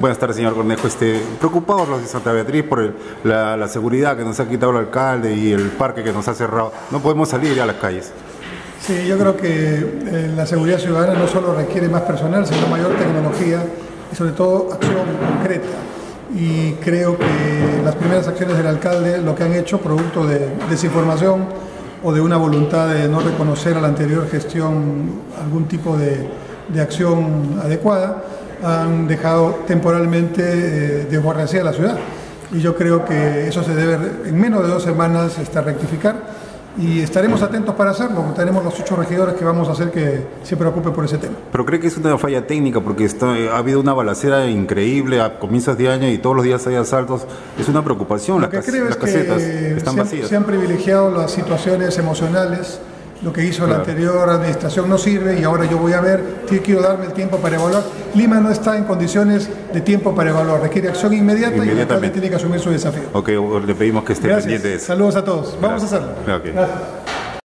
Buenas tardes, señor Cornejo. Este, preocupados los de Santa Beatriz por la, seguridad que nos ha quitado el alcalde y el parque que nos ha cerrado. No podemos salir ya a las calles. Sí, yo creo que eh, la seguridad ciudadana no solo requiere más personal, sino mayor tecnología y sobre todo acción concreta. Y creo que las primeras acciones del alcalde, lo que han hecho, producto de desinformación o de una voluntad de no reconocer a la anterior gestión algún tipo de acción adecuada, han dejado temporalmente eh, desguarnecida la ciudad. Y yo creo que eso se debe en menos de dos semanas este, rectificar y estaremos atentos para hacerlo. Tenemos los ocho regidores que vamos a hacer que se preocupen por ese tema. Pero cree que es una falla técnica porque está- ha habido una balacera increíble a comienzos de año y todos los días hay asaltos. Es una preocupación. Lo Las, que creo las es casetas que están se vacías. se han privilegiado las situaciones emocionales. Lo que hizo la anterior administración no sirve y ahora yo voy a ver, quiero darme el tiempo para evaluar. Lima no está en condiciones de tiempo para evaluar, requiere acción inmediata y el tiene que asumir su desafío. Ok, le pedimos que esté Gracias. pendiente de eso. Saludos a todos. Vamos Gracias. a hacerlo. Ok. Gracias.